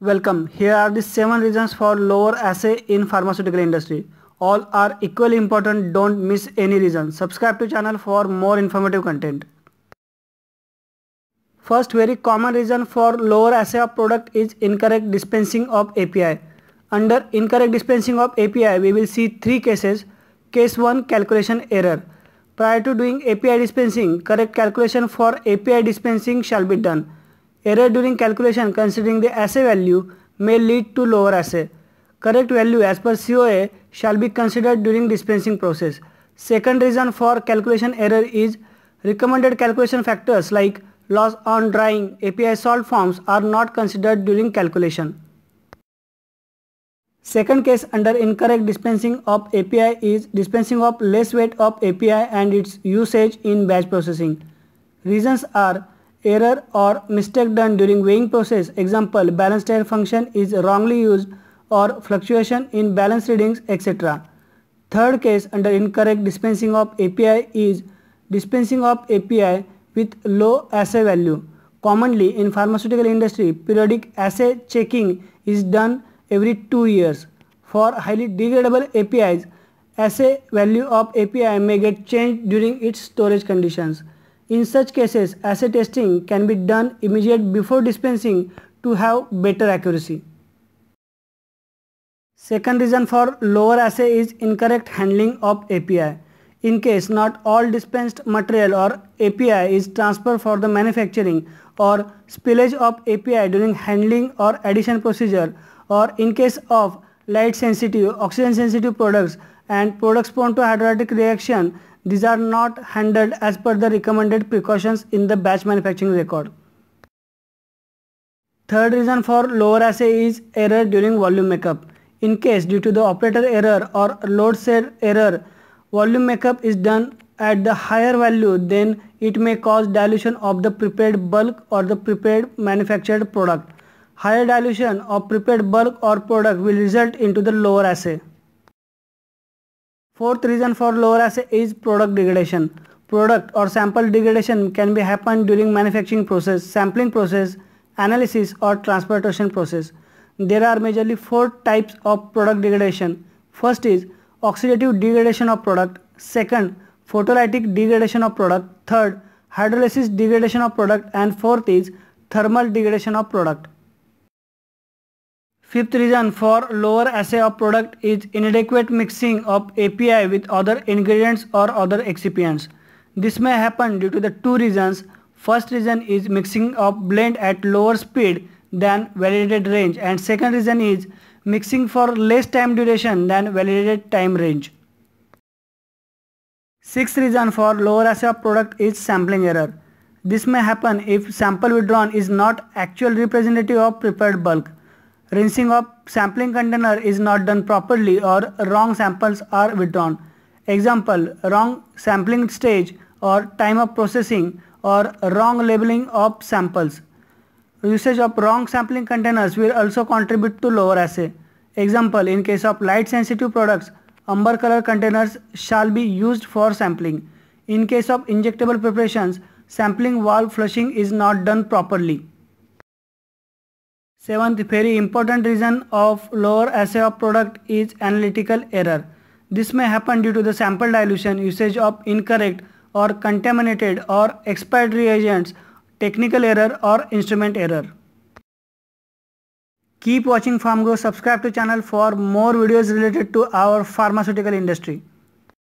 Welcome. Here are the 7 reasons for lower assay in pharmaceutical industry. All are equally important. Don't miss any reason. Subscribe to channel for more informative content. First very common reason for lower assay of product is incorrect dispensing of API. Under incorrect dispensing of API we will see three cases. Case 1 calculation error. Prior to doing API dispensing, correct calculation for API dispensing shall be done. Error during calculation considering the assay value may lead to lower assay. Correct value as per COA shall be considered during dispensing process. Second reason for calculation error is recommended calculation factors like loss on drying API salt forms are not considered during calculation. Second case under incorrect dispensing of API is dispensing of less weight of API and its usage in batch processing. Reasons are error or mistake done during weighing process example balance tare function is wrongly used or fluctuation in balance readings etc. Third case under incorrect dispensing of API is dispensing of API with low assay value. Commonly in pharmaceutical industry periodic assay checking is done every 2 years. For highly degradable APIs assay value of API may get changed during its storage conditions. In such cases, assay testing can be done immediate before dispensing to have better accuracy. Second reason for lower assay is incorrect handling of API. In case not all dispensed material or API is transferred for the manufacturing or spillage of API during handling or addition procedure or in case of light sensitive, oxygen sensitive products and products prone to hydrolytic reaction these are not handled as per the recommended precautions in the batch manufacturing record. Third reason for lower assay is error during volume makeup. In case due to the operator error or load cell error, volume makeup is done at the higher value then it may cause dilution of the prepared bulk or the prepared manufactured product. Higher dilution of prepared bulk or product will result into the lower assay. Fourth reason for lower assay is product degradation. Product or sample degradation can be happen during manufacturing process, sampling process, analysis or transportation process. There are majorly four types of product degradation. First is oxidative degradation of product. Second, photolytic degradation of product. Third, hydrolysis degradation of product. And fourth is thermal degradation of product. Fifth reason for lower assay of product is inadequate mixing of API with other ingredients or other excipients. This may happen due to the two reasons. First reason is mixing of blend at lower speed than validated range and second reason is mixing for less time duration than validated time range. Sixth reason for lower assay of product is sampling error. This may happen if sample withdrawn is not actual representative of prepared bulk rinsing of sampling container is not done properly or wrong samples are withdrawn. Example, wrong sampling stage or time of processing or wrong labeling of samples. Usage of wrong sampling containers will also contribute to lower assay. Example, in case of light sensitive products, amber color containers shall be used for sampling. In case of injectable preparations, sampling valve flushing is not done properly. Seventh very important reason of lower assay of product is analytical error. This may happen due to the sample dilution, usage of incorrect or contaminated or expired reagents, technical error or instrument error. Keep watching PharmGrow, subscribe to channel for more videos related to our pharmaceutical industry.